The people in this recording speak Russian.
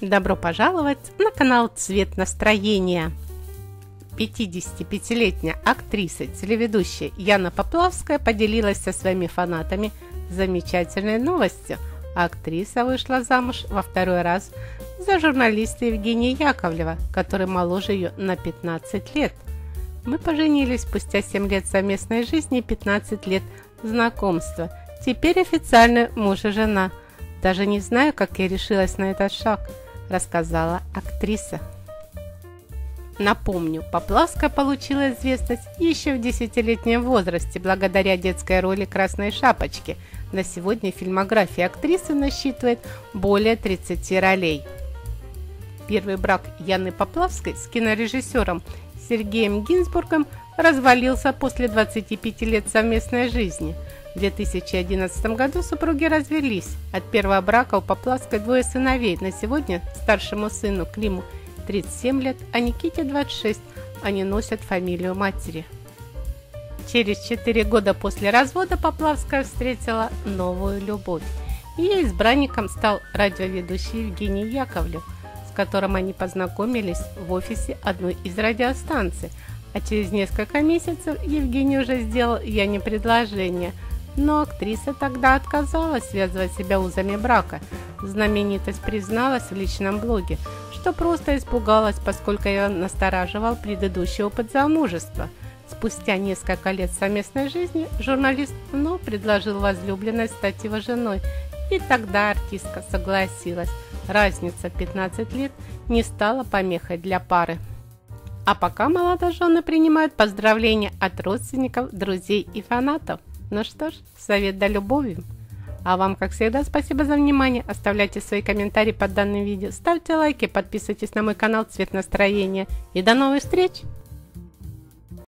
Добро пожаловать на канал Цвет настроения. 55-летняя актриса, телеведущая Яна Поплавская поделилась со своими фанатами замечательной новостью. Актриса вышла замуж во второй раз за журналиста Евгения Яковлева, который моложе ее на 15 лет. Мы поженились спустя 7 лет совместной жизни и 15 лет знакомства. Теперь официально муж и жена. Даже не знаю, как я решилась на этот шаг – рассказала актриса. Напомню, Поплавская получила известность еще в десятилетнем возрасте благодаря детской роли «Красной шапочки». На сегодня фильмография актрисы насчитывает более 30 ролей. Первый брак Яны Поплавской с кинорежиссером Сергеем Гинзбургом развалился после 25 лет совместной жизни – в 2011 году супруги развелись. От первого брака у Поплавской двое сыновей. На сегодня старшему сыну Климу 37 лет, а Никите 26. Они носят фамилию матери. Через 4 года после развода Поплавская встретила новую любовь. Ее избранником стал радиоведущий Евгений Яковлев, с которым они познакомились в офисе одной из радиостанций. А через несколько месяцев Евгений уже сделал Яне предложение – но актриса тогда отказалась связывать себя узами брака. Знаменитость призналась в личном блоге, что просто испугалась, поскольку ее настораживал предыдущий опыт замужества. Спустя несколько лет совместной жизни журналист вновь предложил возлюбленной стать его женой, и тогда артистка согласилась. Разница 15 лет не стала помехой для пары. А пока молодожены принимают поздравления от родственников, друзей и фанатов. Ну что ж, совет да любовью. А вам, как всегда, спасибо за внимание. Оставляйте свои комментарии под данным видео, ставьте лайки, подписывайтесь на мой канал «Цвет настроения». И до новых встреч!